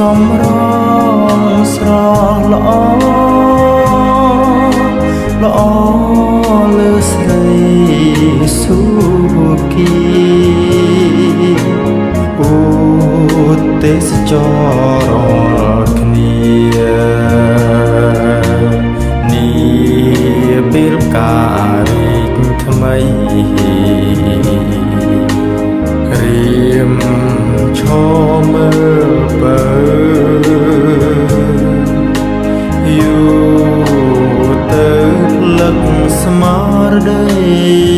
សំរងស្រស់ល្អល្អលើស្រីសុគីអូទេសចរ ស្មារតី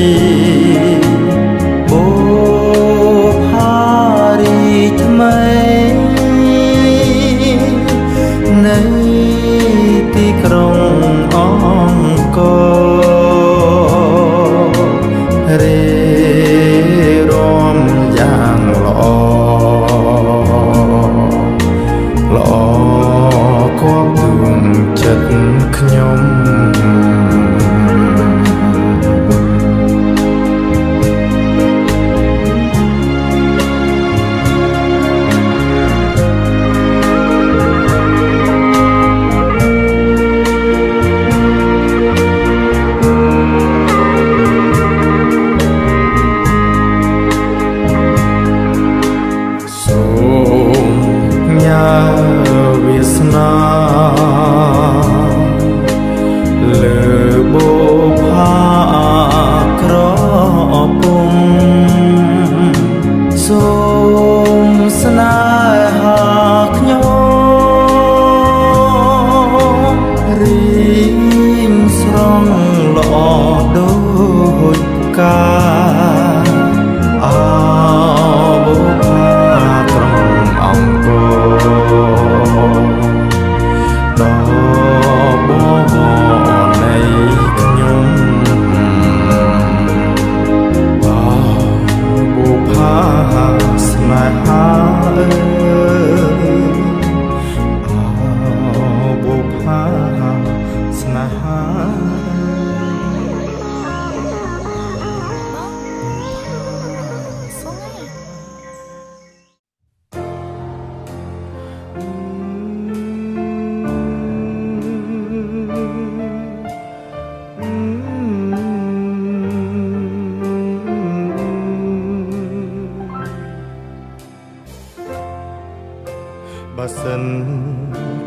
បើសិន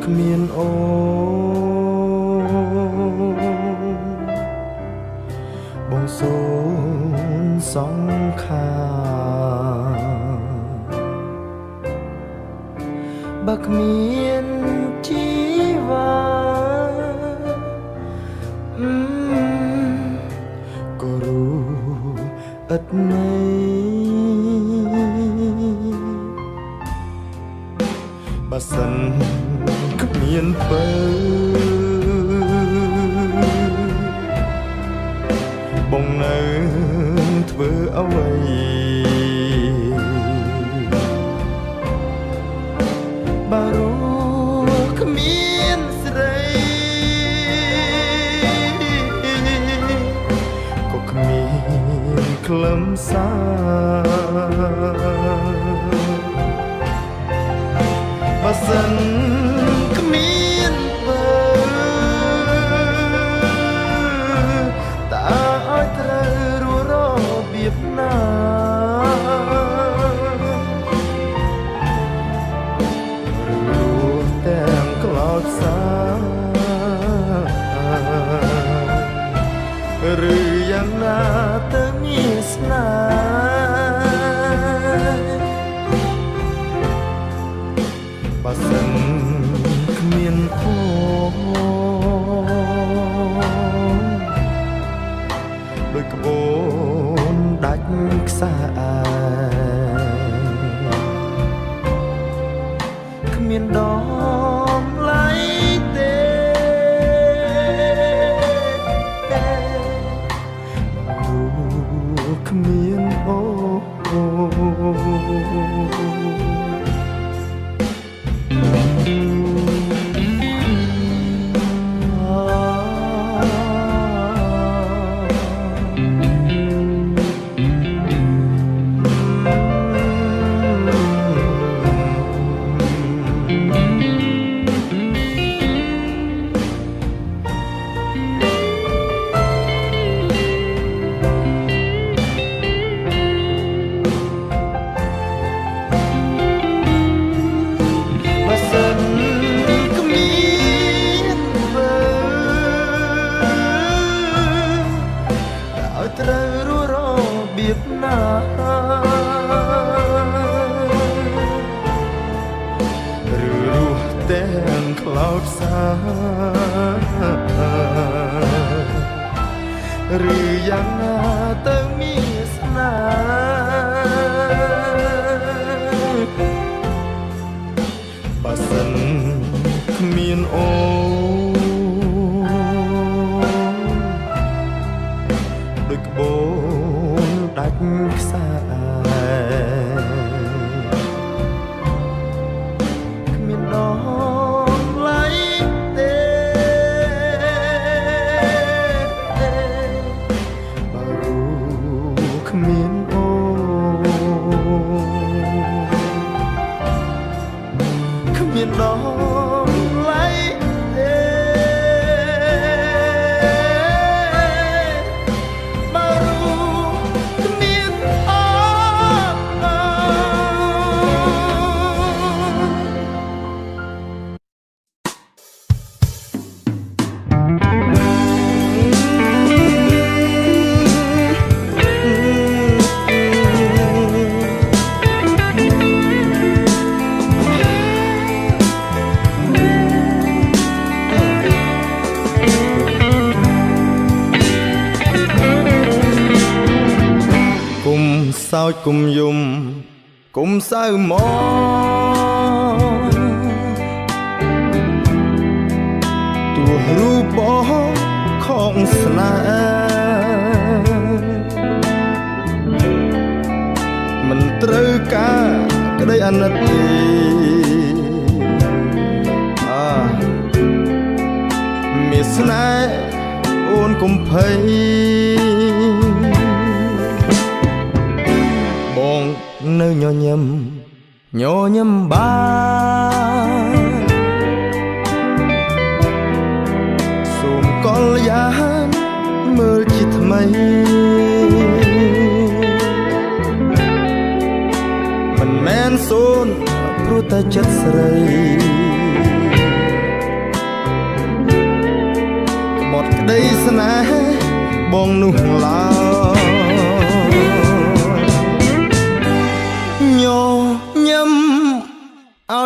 គ្មានអូបងសូនសង្ខាបើគ្មានជីវ៉ាអឺក៏รู้ឥតន័យ បើសិនគ្មានពើបងនៅធ្វើអ្វីបើรู้គ្មានស្រីក៏គ្មានខ្លឹមសារ បើសិនគ្មានបើតើឲ្យត្រូវរស់របៀបណារស់ទាំងក្លោចសា ទាំងក្លោចសាឬយ៉ាងណាទៅមានស្នេហ៍បើសិនគ្មានអូ សោចគុំយំគុំសៅមកទោះរូបបងខំស្នេហ៍មិនត្រូវការក្តីអាណិតទេអាមានស្នេហ៍អូនគុំភ័យ នៅញញឹមញញឹមបានសូមកលយានមើលជាថ្មីមិនមែនសូនព្រោះតែចិត្តស្រីបត់ក្តីស្នេហ៍បងនោះឡើយ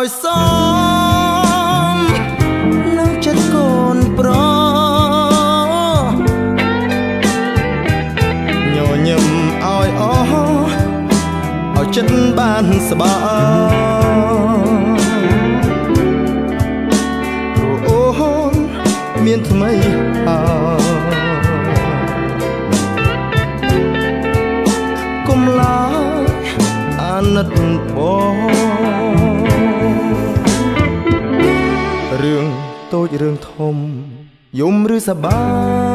ឲ្យសមនឹងចិត្តកូនប្រុសញញឹមឲ្យអស់ឲ្យចិត្តបានស្បើព្រោះអូនមានថ្មីហើយកុំឡើយអាណិតបងរឿង តូចរឿងធំយំឬសប្បាយ